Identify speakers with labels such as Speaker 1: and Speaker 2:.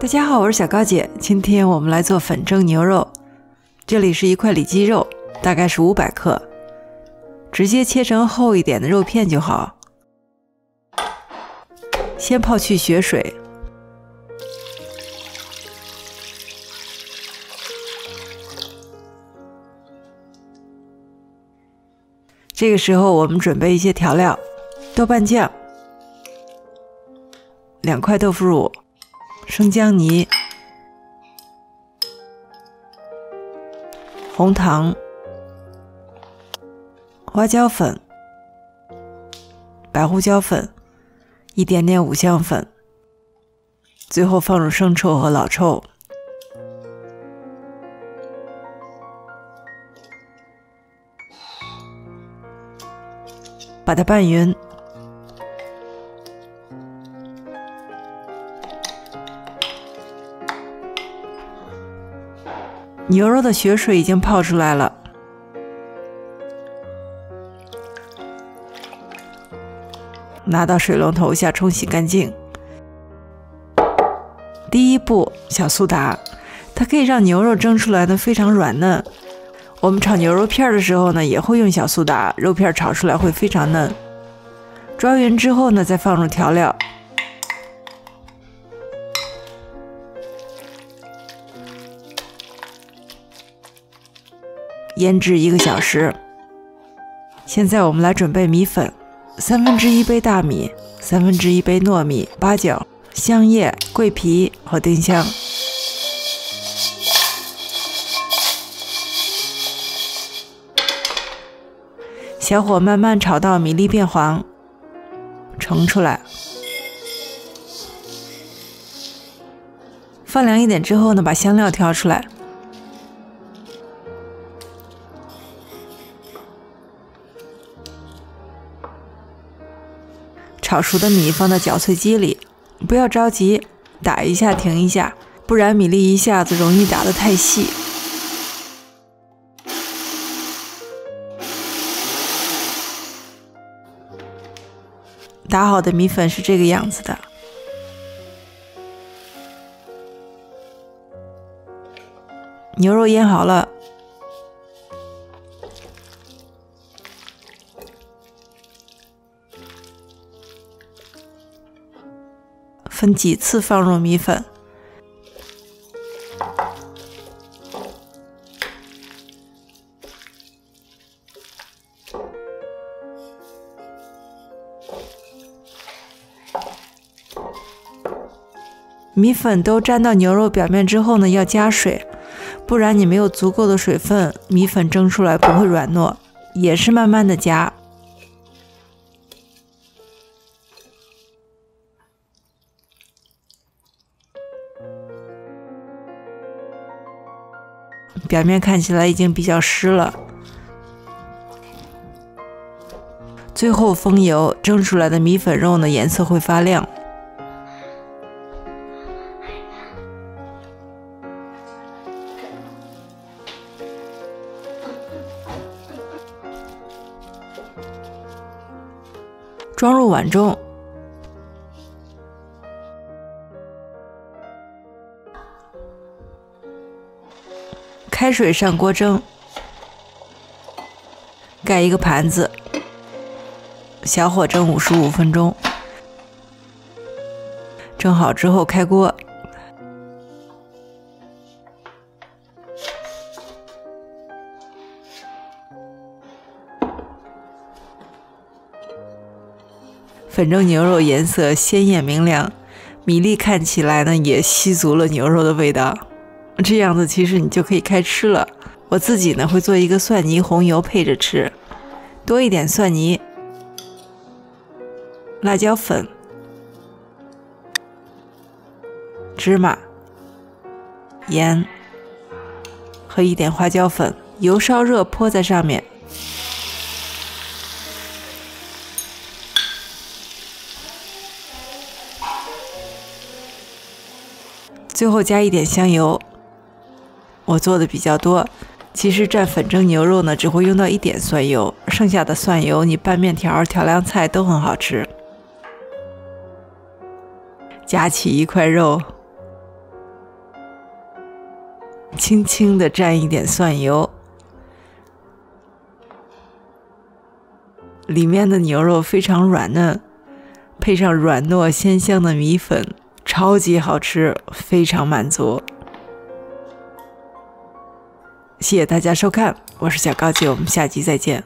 Speaker 1: 大家好，我是小高姐。今天我们来做粉蒸牛肉。这里是一块里脊肉，大概是五百克，直接切成厚一点的肉片就好。先泡去血水，这个时候我们准备一些调料：豆瓣酱、两块豆腐乳。生姜泥、红糖、花椒粉、白胡椒粉，一点点五香粉，最后放入生抽和老抽，把它拌匀。牛肉的血水已经泡出来了，拿到水龙头下冲洗干净。第一步，小苏打，它可以让牛肉蒸出来的非常软嫩。我们炒牛肉片的时候呢，也会用小苏打，肉片炒出来会非常嫩。抓匀之后呢，再放入调料。腌制一个小时。现在我们来准备米粉：三分之一杯大米，三分之一杯糯米、八角、香叶、桂皮和丁香。小火慢慢炒到米粒变黄，盛出来。放凉一点之后呢，把香料挑出来。炒熟的米放到搅碎机里，不要着急，打一下停一下，不然米粒一下子容易打得太细。打好的米粉是这个样子的，牛肉腌好了。分几次放入米粉，米粉都沾到牛肉表面之后呢，要加水，不然你没有足够的水分，米粉蒸出来不会软糯。也是慢慢的加。表面看起来已经比较湿了，最后封油，蒸出来的米粉肉呢颜色会发亮。装入碗中。开水上锅蒸，盖一个盘子，小火蒸五十五分钟。蒸好之后开锅，粉蒸牛肉颜色鲜艳明亮，米粒看起来呢也吸足了牛肉的味道。这样子其实你就可以开吃了。我自己呢会做一个蒜泥红油配着吃，多一点蒜泥、辣椒粉、芝麻、盐。和一点花椒粉，油烧热泼在上面，最后加一点香油。我做的比较多，其实蘸粉蒸牛肉呢，只会用到一点蒜油，剩下的蒜油你拌面条、调凉菜都很好吃。夹起一块肉，轻轻的蘸一点蒜油，里面的牛肉非常软嫩，配上软糯鲜香的米粉，超级好吃，非常满足。谢谢大家收看，我是小高姐，我们下期再见。